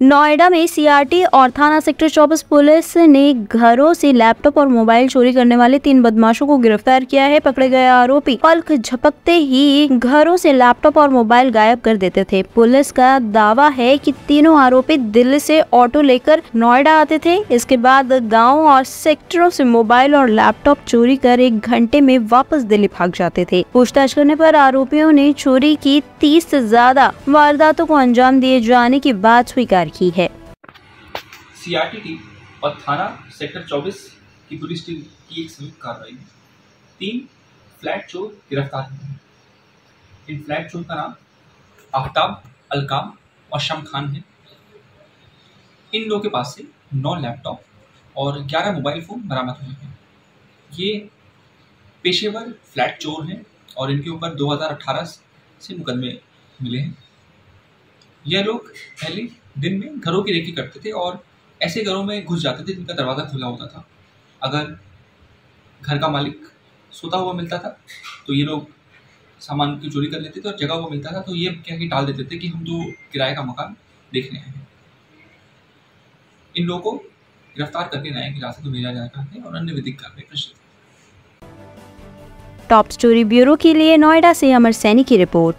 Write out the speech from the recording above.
नोएडा में सीआरटी और थाना सेक्टर चौबीस पुलिस ने घरों से लैपटॉप और मोबाइल चोरी करने वाले तीन बदमाशों को गिरफ़्तार किया है। पकड़े गए आरोपी पलक झपकते ही घरों से लैपटॉप और मोबाइल गायब कर देते थे। पुलिस का दावा है कि तीनों आरोपी दिल्ली से ऑटो लेकर नोएडा आते थे। इसके बाद गाँव और सेक्टरों से मोबाइल और लैपटॉप चोरी कर एक घंटे में वापस दिल्ली भाग जाते थे। पूछताछ करने पर आरोपियों ने चोरी की तीस से ज़्यादा वारदातों को अंजाम दिए जाने की बात स्वीकार गिरफ़्तार की है। सीआरटी टीम और थाना सेक्टर 24 की पुलिस टीम की एक संयुक्त कार्रवाई तीन फ्लैट चोर गिरफ़्तार हुए इन फ्लैट चोर का नाम आफ्ताब अलकाम और शम खान है। इन लोगों के पास से नौ लैपटॉप और ग्यारह मोबाइल फ़ोन बरामद हुए हैं। ये पेशेवर फ्लैट चोर हैं और इनके ऊपर 2018 से मुकदमे मिले हैं। यह लोग पहले दिन में घरों की रेकी करते थे और ऐसे घरों में घुस जाते थे जिनका दरवाज़ा खुला होता था। अगर घर का मालिक सोता हुआ मिलता था तो ये लोग सामान की चोरी कर लेते थे और जगह हुआ मिलता था तो ये क्या कि टाल देते थे कि हम तो किराए का मकान देखने आए हैं। इन लोगों को गिरफ़्तार करके न्याय की रास्ते तो भेजा जाता है और अन्य विधिक कार्रवाई प्रश्न टॉप स्टोरी ब्यूरो के लिए नोएडा से अमर सैनी की रिपोर्ट।